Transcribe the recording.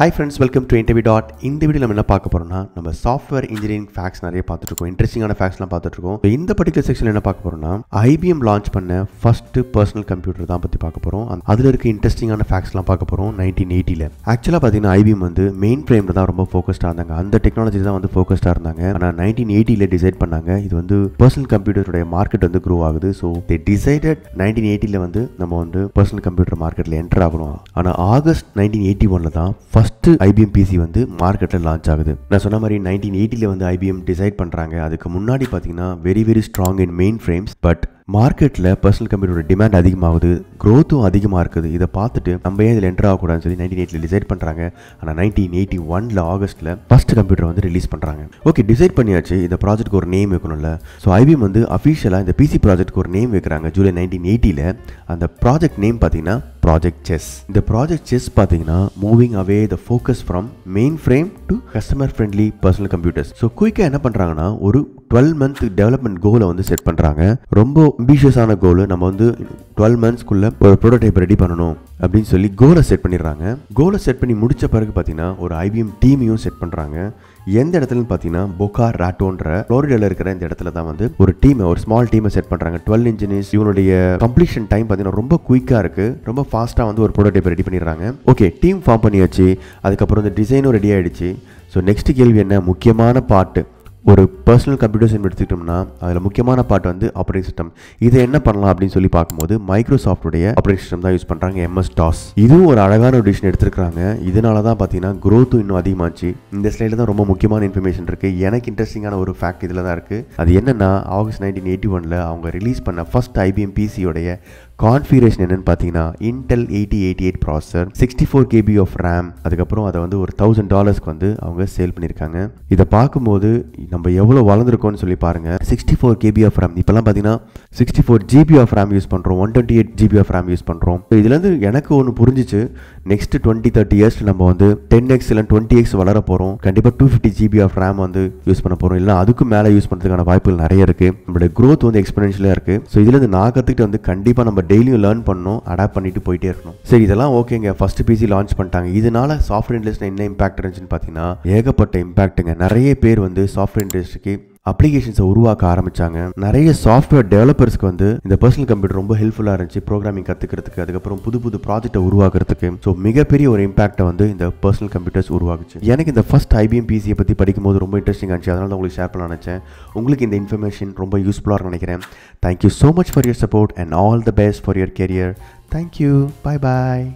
Hi friends welcome to interview dot இந்த video நம்ம என்ன பார்க்க போகிறோம்னா நம்ம சாஃப்ட்வேர் இன்ஜினியரிங் ஃபேக்ஸ் நிறைய பார்த்துட்டு இருக்கோம். இன்ட்ரெஸ்டிங்கான ஃபேக்ஸ்லாம் பார்த்துட்டு இருக்கோம். இந்த பர்டிகுலர் செக்ஷன் என்ன பார்க்க போகிறோம்னா ஐபிஎம் லான்ச் பண்ண ஃபர்ஸ்ட் பர்சனல் கம்ப்யூட்டர் தான் பற்றி பார்க்க போகிறோம் அதில் இருக்க இன்ட்ரெஸ்டிங்கான ஃபேக்ஸ்லாம் பார்க்க போகிறோம் நைன்டீன் எயிட்டியில் ஆக்சுவலாக பார்த்தீங்கன்னா ஐபிஎம் வந்து மெயின் ஃப்ரேமில் தான் ரொம்ப ஃபோக்கஸ்டாக இருந்தாங்க. அந்த டெக்னாலஜி தான் வந்து ஃபோக்கஸ்டாக இருந்தாங்க. ஆனால் நைன்டீன் எயிட்டியில் டிசைட் பண்ணாங்க இது வந்து பர்சனல் கம்ப்யூட்டருடைய மார்க்கெட் வந்து க்ரோ ஆகுது. ஸோ தே டிசைடட் நைன்டீன் எயிட்டியில் வந்து நம்ம வந்து பர்சனல் கம்ப்யூட்டர் மார்க்கெட்டில் என்டர் ஆகணும். ஆனால் ஆகஸ்ட் நைன்டீன் எயிட்டி ஒனில் தான் ஃபர்ஸ்ட் ஐபிஎம் பிசி வந்து மார்க்கெட்டில் லான்ச் ஆகுது. நான் சொன்ன மாதிரி நைன்டீன் எயிட்டியில் வந்து ஐபிஎம் டிசைட் பண்ணுறாங்க அதுக்கு முன்னாடி பார்த்தீங்கன்னா very very strong in mainframes but மார்க்கெட்டில் பர்சனல் கம்ப்யூட்டரோட டிமாண்ட் அதிகமாகுது க்ரோத்தும் அதிகமாக இருக்குது. இதை பார்த்துட்டு நம்ம ஏன் இதில் என்டர் ஆகக்கூடாதுன்னு சொல்லி நைன்டீன் எயிட்டில் டிசைட் பண்ணுறாங்க ஆனால் நைன்டீன் எயிட்டி ஒனில் ஆகஸ்ட்டில் ஃபஸ்ட் கம்ப்யூட்டர் வந்து ரிலீஸ் பண்ணுறாங்க ஓகே டிசைட் பண்ணியாச்சு. இந்த ப்ராஜெக்ட்க்கு ஒரு நேம் வைக்கணும்ல. ஸோ ஐபிஎம் வந்து அஃபிஷியலாக இந்த பிசி ப்ராஜெக்ட்க்கு ஒரு நேம் வைக்கிறாங்க ஜூலை நைன்டீன் எயிட்டியில் அந்த ப்ராஜெக்ட் நேம் பார்த்தீங்கன்னா ப்ராஜெக்ட் செஸ் இந்த ப்ராஜெக்ட் செஸ் பார்த்தீங்கன்னா moving away the focus from mainframe to customer friendly personal computers so குயிக்காக என்ன பண்ணுறாங்கன்னா ஒரு டுவெல் மந்த் டெவலப்மெண்ட் கோலை வந்து செட் பண்ணுறாங்க ரொம்ப அம்பிஷியஸான கோல் நம்ம வந்து டுவெல் மந்த்ஸ்க்குள்ளே ஒரு ப்ரோட்டோடைப் ரெடி பண்ணணும் அப்படின்னு சொல்லி கோலை செட் பண்ணிடுறாங்க. கோலை செட் பண்ணி முடித்த பிறகு பார்த்தீங்கன்னா ஒரு ஐபிஎம் டீமையும் செட் பண்ணுறாங்க எந்த இடத்துலன்னு பார்த்தீங்கன்னா பொக்கா ராட்டோன்ற ஃப்ளோரிடாவில் இருக்கிற இந்த இடத்துல தான் வந்து ஒரு டீமை ஒரு ஸ்மால் டீமை செட் பண்ணுறாங்க டுவெல் இன்ஜினியர்ஸ் இவனுடைய கம்ப்ளீஷன் டைம் பார்த்தீங்கன்னா ரொம்ப குயிக்காக இருக்குது ரொம்ப ஃபாஸ்ட்டாக வந்து ஒரு ப்ரோட்டோடைப் ரெடி பண்ணிடுறாங்க. ஓகே டீம் ஃபார்ம் பண்ணியாச்சு. அதுக்கப்புறம் இந்த டிசைனும் ரெடி ஆகிடுச்சு ஸோ நெக்ஸ்ட் கேள்வி என்ன? முக்கியமான பாட்டு ஒரு பர்சனல் கம்ப்யூட்டர்ஸ் எடுத்துக்கிட்டோம்னா அதில் முக்கியமான பார்ட் வந்து ஆப்ரேட்டிங் சிஸ்டம் இதை என்ன பண்ணலாம் அப்படின்னு சொல்லி பார்க்கும்போது மைக்ரோசாஃப்டுடைய ஆப்ரேட்டிங் சிஸ்டம் தான் யூஸ் பண்ணுறாங்க எம்எஸ் டாஸ் இதுவும் ஒரு அழகான ஒரு டிசிஷன் எடுத்துருக்காங்க இதனால தான் பார்த்தீங்கன்னா க்ரோத்தும் இன்னும் அதிகமாச்சு. இந்த ஸ்லைடில் தான் ரொம்ப முக்கியமான இன்ஃபர்மேஷன் இருக்குது எனக்கு இன்ட்ரெஸ்டிங்கான ஒரு ஃபேக்ட் இதில் தான் இருக்குது அது என்னென்னா ஆகஸ்ட் நைன்டீன் எயிட்டி ஒனில் அவங்க ரிலீஸ் பண்ண ஃபர்ஸ்ட் ஐபிஎம் பிசியோடைய கான்ஃபிகரேஷன் என்னன்னு பார்த்தீங்கன்னா Intel eighty eighty eight processor sixty four KB of RAM அதுக்கப்புறம் அதை வந்து ஒரு தௌசண்ட் டாலர்ஸ்க்கு வந்து அவங்க சேல் பண்ணியிருக்காங்க. இதை பார்க்கும்போது நம்ம எவ்வளோ வளர்ந்துருக்கோம்னு சொல்லி பாருங்க. Sixty four KB of RAM இப்போலாம் பார்த்தீங்கன்னா sixty four GB of RAM use பண்ணுறோம் one twenty eight GB of RAM use பண்ணுறோம் இதுலேருந்து எனக்கு ஒன்று புரிஞ்சிச்சு. நெக்ஸ்ட் டுவெண்ட்டி தேர்ட்டி இயர்ஸில் நம்ம வந்து டென் எக்ஸ் இல்லை டுவெண்ட்டி எக்ஸ் வளர போகிறோம் கண்டிப்பாக two fifty GB of RAM வந்து யூஸ் பண்ண போகிறோம் இல்லை அதுக்கு மேலே யூஸ் பண்ணுறதுக்கான வாய்ப்புகள் நிறைய இருக்குது நம்மளுடைய க்ரோத் வந்து எக்ஸ்பென்ஷியலாக இருக்குது ஸோ இதுலேருந்து நான் கற்றுக்கிட்டு வந்து கண்டிப்பாக நம்ம டெய்லியும் லேர்ன் பண்ணணும் அடாப்ட் பண்ணிட்டு போயிட்டே இருக்கணும். சரி இதெல்லாம் ஓகேங்க. ஃபர்ஸ்ட் பிசி லான்ச் பண்ணிட்டாங்க. இதனால சாஃப்ட்வேர் இண்டஸ்ட்ரியில் என்ன இம்பாக்ட் இருந்துச்சுன்னு பார்த்தீங்கன்னா ஏகப்பட்ட இம்பாக்ட்டுங்க நிறைய பேர் வந்து சாஃப்ட்வேர் இண்டஸ்ட்ரிக்கு அப்ளிகேஷன்ஸை உருவாக்க ஆரம்பித்தாங்க நிறைய சாஃப்ட்வேர் டெவலப்பர்ஸ்க்கு வந்து இந்த பர்சனல் கம்ப்யூட்டர் ரொம்ப ஹெல்ப்ஃபுல்லாக இருந்துச்சு ப்ரோக்ராமிங் கற்றுக்கிறதுக்கு அதுக்கப்புறம் புது புது ப்ராஜெக்ட்டை உருவாக்குறதுக்கு. ஸோ மிகப்பெரிய ஒரு இம்பாக்டை வந்து இந்த பர்சனல் கம்ப்யூட்டர்ஸ் உருவாக்குச்சு. எனக்கு இந்த ஃபஸ்ட் ஐபிஎம் பிசியை பற்றி படிக்கும்போது ரொம்ப இன்ட்ரெஸ்டிங் ஆச்சு அதனால தான் உங்களுக்கு ஷேர் பண்ண நினச்சேன். உங்களுக்கு இந்த இன்ஃபர்மேஷன் ரொம்ப யூஸ்ஃபுல்லாக நினைக்கிறேன். Thank you so much for your support and all the best for your career thank you bye bye